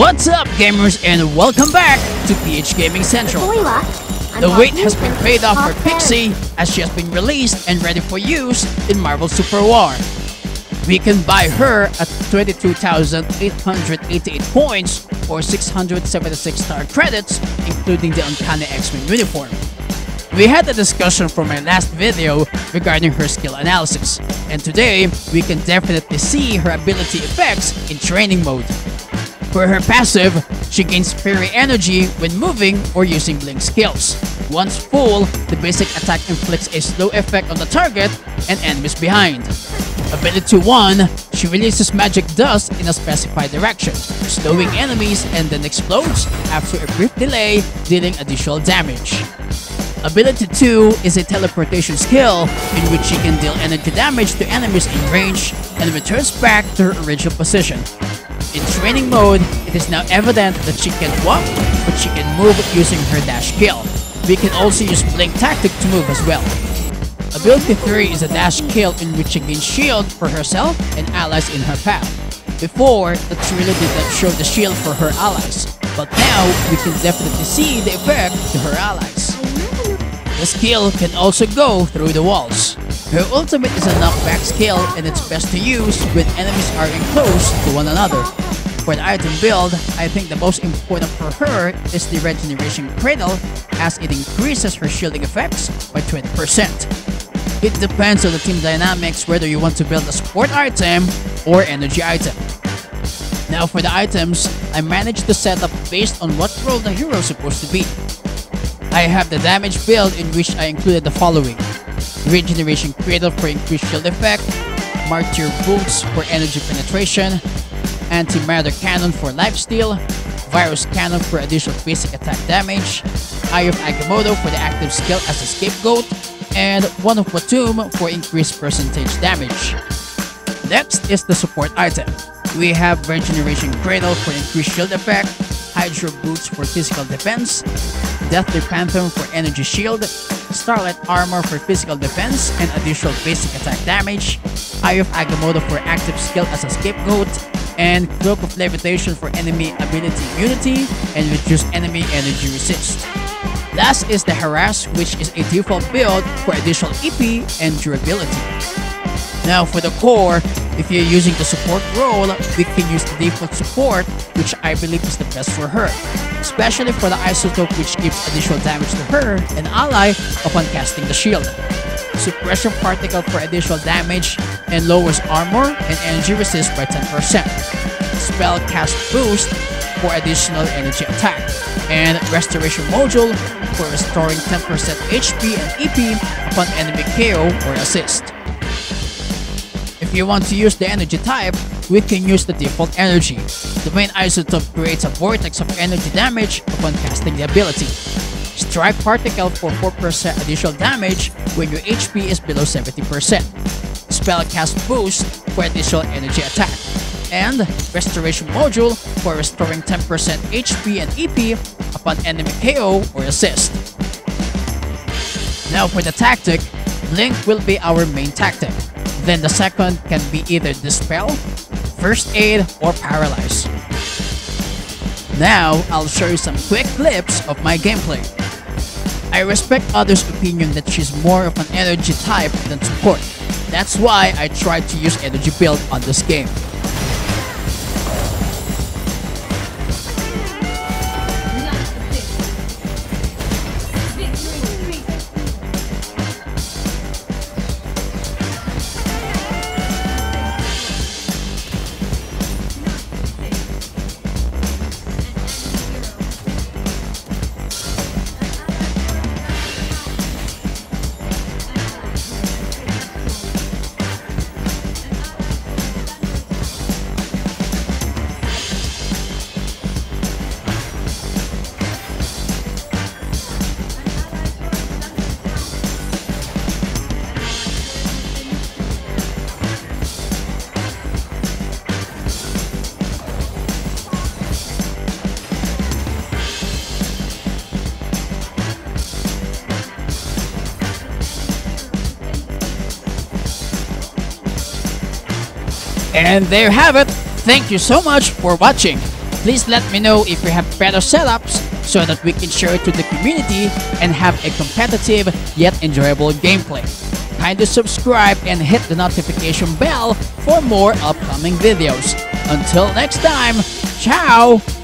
What's up, gamers, and welcome back to PH Gaming Central. Before we left, The wait has been paid off for Pixie as she has been released and ready for use in Marvel Super War. We can buy her at 22,888 points or 676 star credits, including the Uncanny X-Men uniform. We had a discussion from my last video regarding her skill analysis, and today we can definitely see her ability effects in training mode. For her passive, she gains fairy energy when moving or using blink skills. Once full, the basic attack inflicts a slow effect on the target and enemies behind. Ability 1, she releases magic dust in a specified direction, slowing enemies and then explodes after a brief delay, dealing additional damage. Ability 2 is a teleportation skill in which she can deal energy damage to enemies in range and returns back to her original position. In training mode, it is now evident that she can walk, but she can move using her dash skill. We can also use blink tactic to move as well. Ability 3 is a dash kill in which she gains shield for herself and allies in her path. Before, the Trillo did not show the shield for her allies, but now we can definitely see the effect to her allies. The skill can also go through the walls. Her ultimate is a knockback skill and it's best to use when enemies are in close to one another. For the item build, I think the most important for her is the Regeneration Cradle as it increases her shielding effects by 20%. It depends on the team dynamics whether you want to build a support item or energy item. Now for the items, I managed to set up based on what role the hero is supposed to be. I have the damage build in which I included the following. Regeneration Cradle for increased shield effect, Martyr Boots for energy penetration, Antimatter Cannon for lifesteal, Virus Cannon for additional basic attack damage, Eye of Agamotto for the active skill as a scapegoat, and Wand of Watoomb for increased percentage damage. Next is the support item. We have Regeneration Cradle for increased shield effect, Hydro Boots for physical defense, Deathly Phantom for energy shield, Starlight Armor for physical defense and additional basic attack damage, Eye of Agamotto for active skill as a scapegoat, and Cloak of Levitation for enemy ability immunity and reduce enemy energy resist. Last is the Harass, which is a default build for additional EP and durability. Now for the core, if you're using the support role, we can use the default support, which I believe is the best for her, especially for the isotope which gives additional damage to her and ally upon casting the shield. Suppression particle for additional damage and lowers armor and energy resist by 10%. Spell cast boost for additional energy attack, and restoration module for restoring 10% HP and EP upon enemy KO or assist. If you want to use the energy type, we can use the default energy. The main isotope creates a vortex of energy damage upon casting the ability. Strike particle for 4% additional damage when your HP is below 70%. Spell cast boost for additional energy attack. And restoration module for restoring 10% HP and EP upon enemy KO or assist. Now for the tactic, Blink will be our main tactic. Then the second can be either Dispel, First Aid, or Paralyze. Now, I'll show you some quick clips of my gameplay. I respect others' opinion that she's more of an energy type than support. That's why I tried to use energy build on this game. And there you have it. Thank you so much for watching. Please let me know if you have better setups so that we can share it to the community and have a competitive yet enjoyable gameplay. Kindly subscribe and hit the notification bell for more upcoming videos. Until next time, ciao!